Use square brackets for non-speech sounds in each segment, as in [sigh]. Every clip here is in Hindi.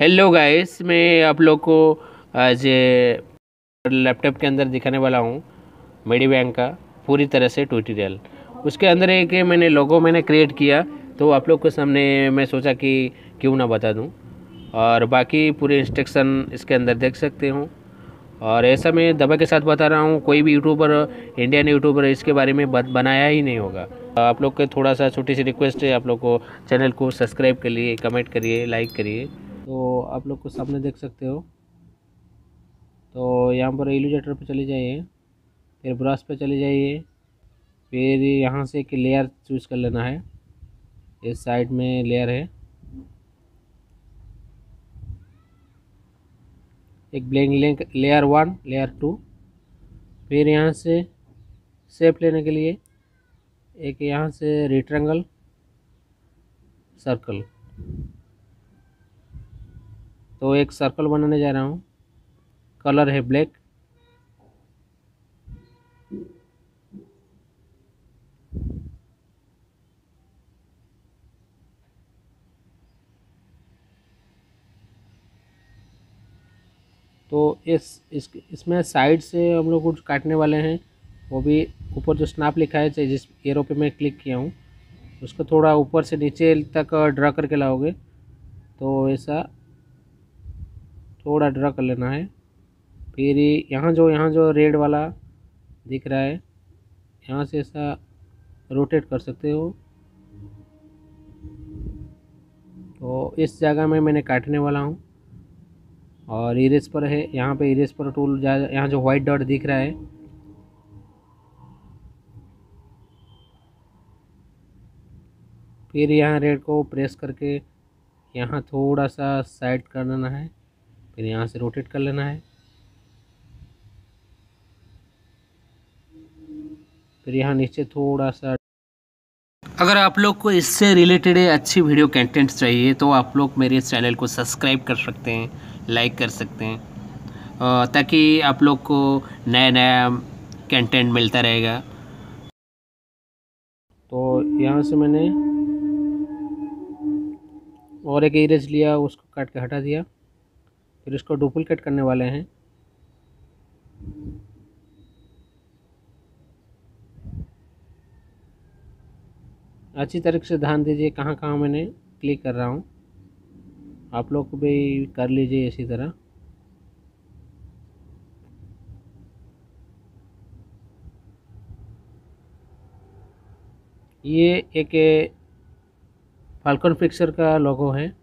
हेलो गाइस मैं आप लोग को आज लैपटॉप के अंदर दिखाने वाला हूँ मेडी बैंक का, पूरी तरह से ट्यूटोरियल उसके अंदर एक मैंने लोगो मैंने क्रिएट किया तो आप लोग के सामने मैं सोचा कि क्यों ना बता दूँ। और बाकी पूरे इंस्ट्रक्शन इसके अंदर देख सकते हो। और ऐसा मैं दबा के साथ बता रहा हूँ, कोई भी यूट्यूबर इंडियन यूट्यूबर इसके बारे में बनाया ही नहीं होगा। आप लोग के थोड़ा सा छोटी सी रिक्वेस्ट है, आप लोग को चैनल को सब्सक्राइब करिए कमेंट करिए लाइक करिए। तो आप लोग को सामने देख सकते हो। तो यहाँ पर इलूजेटर पे चले जाइए, फिर ब्रश पे चले जाइए, फिर यहाँ से एक लेयर चूज़ कर लेना है। इस साइड में लेयर है। एक blank link layer one layer two फिर यहाँ से शेप लेने के लिए एक यहाँ से रिट्रंगल सर्कल तो एक सर्कल बनाने जा रहा हूँ। कलर है ब्लैक तो इस इस, इसमें साइड से हम लोग कुछ काटने वाले हैं। वो भी ऊपर जो स्नैप लिखा है जिस एरो पे मैं क्लिक किया हूँ, उसको थोड़ा ऊपर से नीचे तक ड्रा करके लाओगे। तो ऐसा थोड़ा ड्रा कर लेना है। फिर यहाँ जो यहाँ जो रेड वाला दिख रहा है, यहाँ से ऐसा रोटेट कर सकते हो। तो इस जगह में मैंने काटने वाला हूँ। और इरेज पर है, यहाँ पे इरेज पर टूल जा, यहाँ जो वाइट डॉट दिख रहा है। फिर यहाँ रेड को प्रेस करके यहाँ थोड़ा सा साइड कर देना है। फिर यहाँ से रोटेट कर लेना है। फिर यहाँ नीचे थोड़ा सा अगर आप लोग को इससे रिलेटेड अच्छी वीडियो कंटेंट चाहिए तो आप लोग मेरे चैनल को सब्सक्राइब कर सकते हैं लाइक कर सकते हैं ताकि आप लोग को नया नया कंटेंट मिलता रहेगा। तो यहाँ से मैंने और एक इरेज लिया उसको काट के हटा दिया। फिर इसको डुप्लिकेट करने वाले हैं। अच्छी तरीके से ध्यान दीजिए कहाँ कहाँ मैंने क्लिक कर रहा हूँ। आप लोग भी कर लीजिए इसी तरह। ये एक फाल्कन फिक्सर का लोगो है।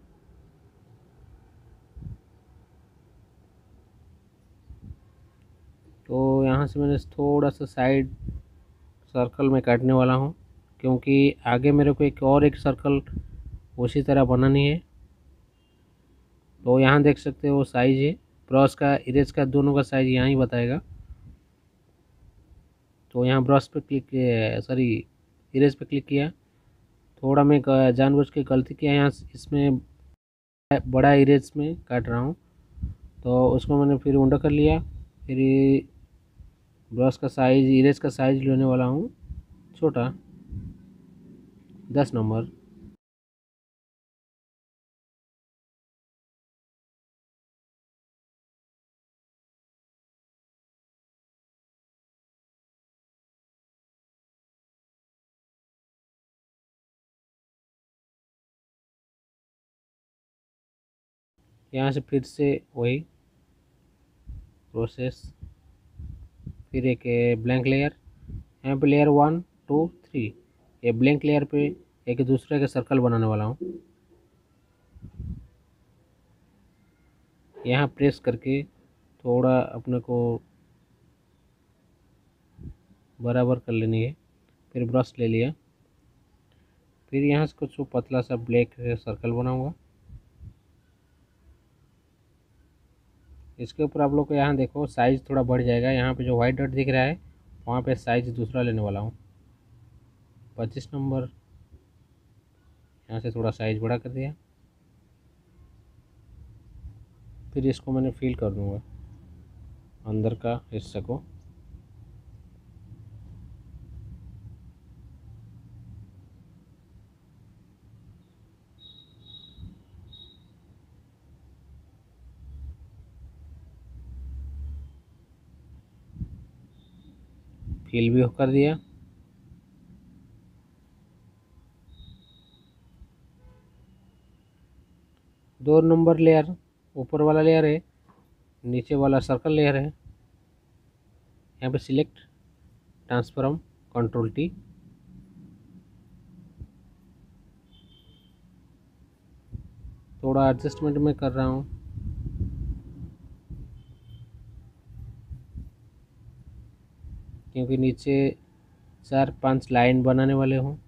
तो यहाँ से मैंने थोड़ा सा साइड सर्कल में काटने वाला हूँ, क्योंकि आगे मेरे को एक और एक सर्कल उसी तरह बनानी है। तो यहाँ देख सकते हो साइज़ है ब्रश का इरेज का, दोनों का साइज़ यहाँ ही बताएगा। तो यहाँ ब्रश पे क्लिक सॉरी इरेज पे क्लिक किया। थोड़ा मैं जानबूझ के गलती किया यहाँ इसमें बड़ा इरेज में काट रहा हूँ। तो उसको मैंने फिर उंडा कर लिया, फिर ब्रश का साइज़ इरेज का साइज़ लेने वाला हूँ। छोटा। दस नंबर। यहाँ से फिर से वही प्रोसेस फिर एक ब्लैंक लेयर यहाँ पे लेयर वन टू थ्री ये ब्लैंक लेयर पे एक दूसरे के सर्कल बनाने वाला हूँ। यहाँ प्रेस करके थोड़ा अपने को बराबर कर लेनी है, फिर ब्रश ले लिया। फिर यहाँ से कुछ पतला सा ब्लैक सर्कल बनाऊँगा इसके ऊपर आप लोग को यहाँ देखो साइज़ थोड़ा बढ़ जाएगा। यहाँ पे जो वाइट डॉट दिख रहा है, वहाँ पे साइज़ दूसरा लेने वाला हूँ। पच्चीस नंबर, यहाँ से थोड़ा साइज़ बड़ा कर दिया। फिर इसको मैंने फील कर दूँगा, अंदर का हिस्सा को। फिल भी कर दिया। दो नंबर लेयर, ऊपर वाला लेयर है, नीचे वाला सर्कल लेयर है। यहाँ पे सिलेक्ट, ट्रांसफॉर्म, कंट्रोल टी। थोड़ा एडजस्टमेंट में कर रहा हूँ। क्योंकि नीचे चार पाँच लाइन बनाने वाले हूँ।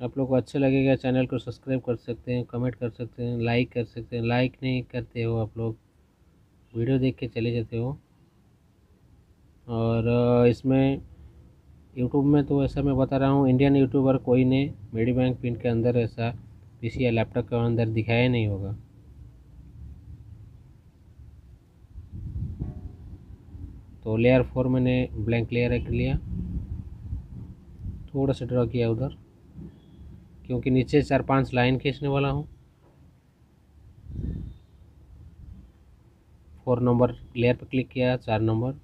आप लोग को अच्छा लगेगा, चैनल को सब्सक्राइब कर सकते हैं, कमेंट कर सकते हैं, लाइक कर सकते हैं। लाइक नहीं करते हो आप लोग, वीडियो देख के चले जाते हो। और इसमें यूट्यूब में तो ऐसा मैं बता रहा हूँ इंडियन यूट्यूबर कोई ने मेडी बैंक पिन के अंदर ऐसा पीसी या लैपटॉप के अंदर दिखाया नहीं होगा। तो लेयर फोर मैंने ब्लैंक लेयर एक लिया। थोड़ा सा ड्रॉ किया उधर, क्योंकि नीचे चार पाँच लाइन खींचने वाला हूँ। फोर नंबर लेयर पर क्लिक किया, चार नंबर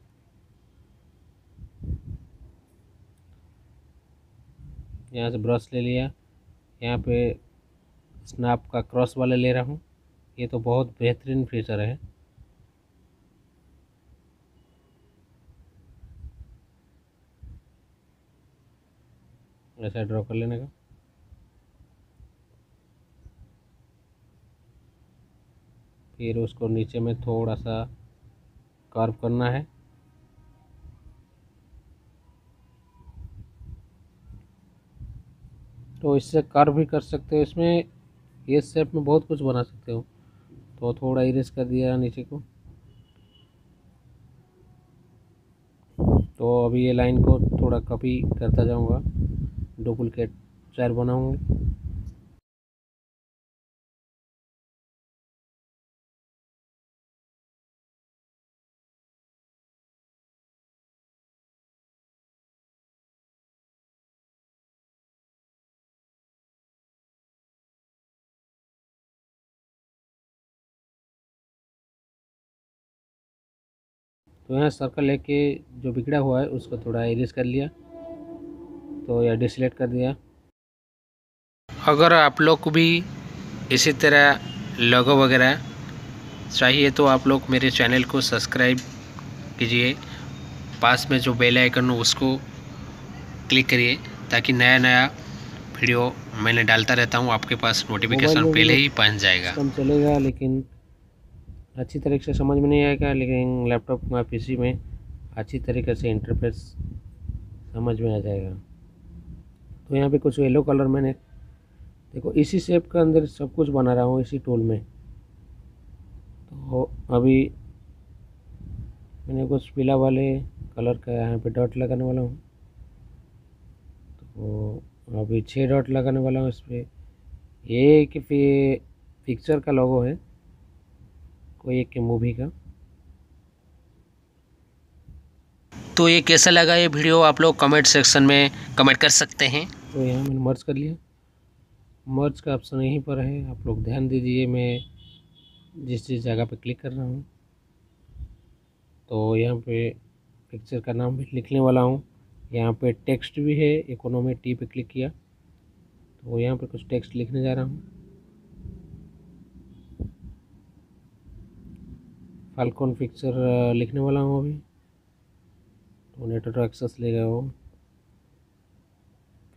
यहाँ से ब्रश ले लिया। यहाँ पे स्नैप का क्रॉस वाला ले रहा हूँ। ये तो बहुत बेहतरीन फीचर है। ऐसा ड्रॉ कर लेने का। फिर उसको नीचे में थोड़ा सा कर्व करना है। तो इससे कर्व भी कर सकते हो, इसमें ये शेप में बहुत कुछ बना सकते हो। तो थोड़ा इरेज कर दिया नीचे को। तो अभी ये लाइन को थोड़ा कॉपी करता जाऊँगा। डुप्लिकेट चार बनाऊँगी तो यहाँ सर्कल लेके जो बिगड़ा हुआ है, उसको थोड़ा इरेज कर लिया। तो यह डिसलेक्ट कर दिया। अगर आप लोग को भी इसी तरह लोगो वगैरह चाहिए तो आप लोग मेरे चैनल को सब्सक्राइब कीजिए। पास में जो बेल आइकन हो उसको क्लिक करिए ताकि नया नया वीडियो मैंने डालता रहता हूँ। आपके पास नोटिफिकेशन पहले ही पहुँच जाएगा। कम चलेगा लेकिन अच्छी तरीके से समझ में नहीं आएगा लेकिन लैपटॉप में पीसी में अच्छी तरीके से इंटरफेस समझ में आ जाएगा। तो यहाँ पे कुछ येलो कलर मैंने देखो, इसी शेप के अंदर सब कुछ बना रहा हूँ, इसी टूल में। तो अभी मैंने कुछ पीला वाले कलर का यहाँ पे डॉट लगाने वाला हूँ। तो अभी छः डॉट लगाने वाला हूँ इस पर ये कि पिक्चर का लोगो है, कोई एक मूवी का। तो ये कैसा लगा ये वीडियो आप लोग कमेंट सेक्शन में कमेंट कर सकते हैं। तो यहाँ मैंने मर्ज कर लिया। मर्ज का ऑप्शन यहीं पर है। आप लोग ध्यान दीजिए, मैं जिस जिस जगह पर क्लिक कर रहा हूँ तो यहाँ पे पिक्चर का नाम भी लिखने वाला हूँ। यहाँ पे टेक्स्ट भी है इकोनॉमी टी पे क्लिक किया। तो यहाँ पे कुछ टेक्स्ट लिखने जा रहा हूँ। फाल्कन पिक्चर लिखने वाला हूँ अभी। तो नेटवर्क एक्सेस लेगा वो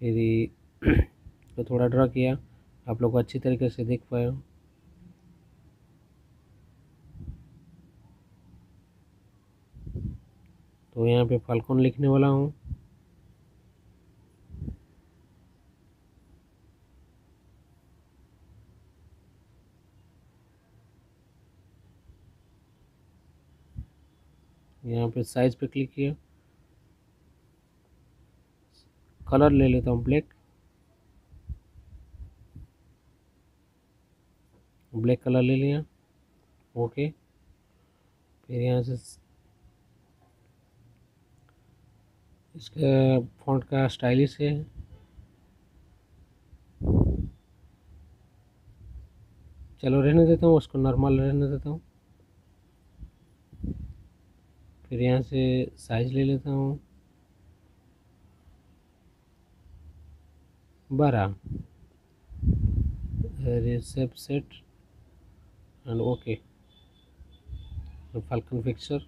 फिर [clears throat] तो थोड़ा ड्रा किया। आप लोग अच्छी तरीके से देख पाए हो। तो यहाँ पे फाल्कन लिखने वाला हूँ। यहाँ पे साइज़ पे क्लिक किया। कलर ले लेता हूँ ब्लैक। ब्लैक कलर ले लिया। ओके। फिर यहाँ से इसका फॉन्ट का स्टाइलिश है। चलो रहने देता हूँ, उसको नॉर्मल रहने देता हूँ। फिर यहाँ से साइज़ ले लेता हूँ। बारह set and okay falcon fixer